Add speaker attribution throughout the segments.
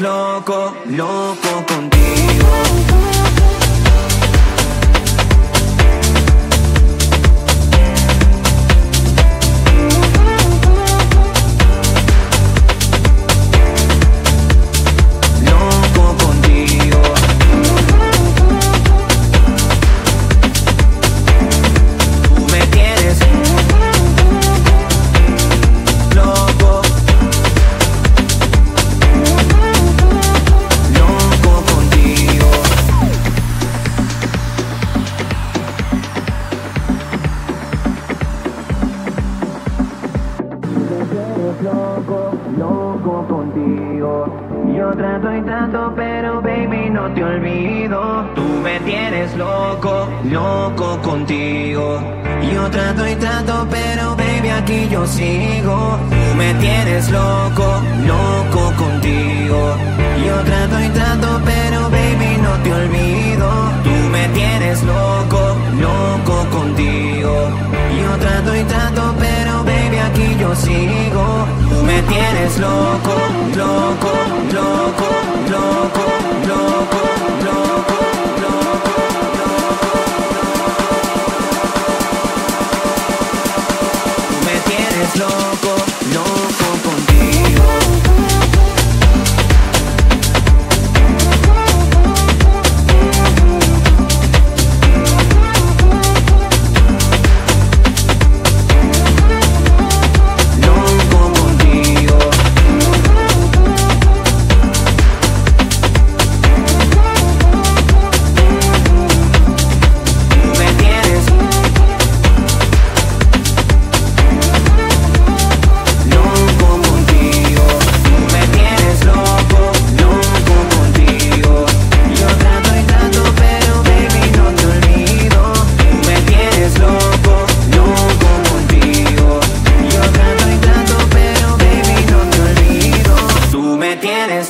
Speaker 1: loco, loco contigo. Loco, loco contigo. Yo trato y trato, pero baby no te olvido. Tú me tienes loco, loco contigo. Yo trato y trato, pero baby aquí yo sigo. Tú me tienes loco, loco contigo. Yo trato y trato, pero baby no te olvido. Tú me tienes loco, loco contigo. Yo trato y trato, pero baby aquí yo sigo. Tienes loco, loco,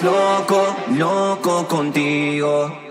Speaker 1: loco, loco contigo.